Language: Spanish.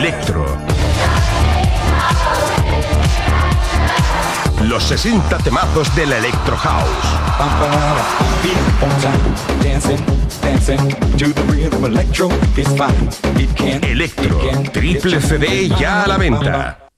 Electro. Los 60 temazos de la Electro House. Electro, triple CD ya a la venta.